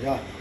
是吧。